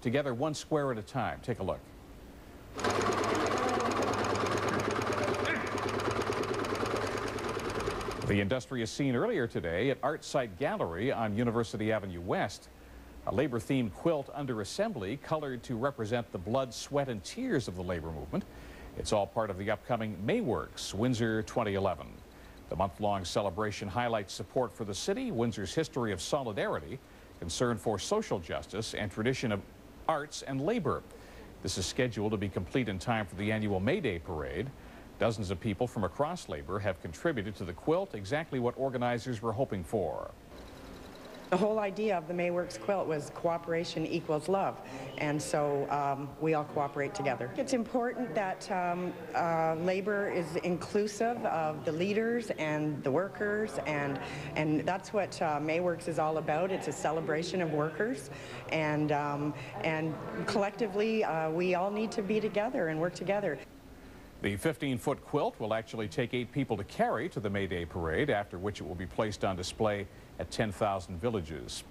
together one square at a time. Take a look. The industrious scene earlier today at Artcite Gallery on University Avenue West. A labor-themed quilt under assembly colored to represent the blood, sweat, and tears of the labor movement. It's all part of the upcoming Mayworks Windsor 2011. The month-long celebration highlights support for the city, Windsor's history of solidarity, concern for social justice, and tradition of arts and labor. This is scheduled to be complete in time for the annual May Day parade. Dozens of people from across labor have contributed to the quilt, exactly what organizers were hoping for. The whole idea of the Mayworks quilt was cooperation equals love, and so um, we all cooperate together. It's important that um, uh, labor is inclusive of the leaders and the workers, and and that's what uh, Mayworks is all about. It's a celebration of workers, and um, and collectively uh, we all need to be together and work together. The 15-foot quilt will actually take eight people to carry to the May Day parade, after which it will be placed on display at 10,000 villages.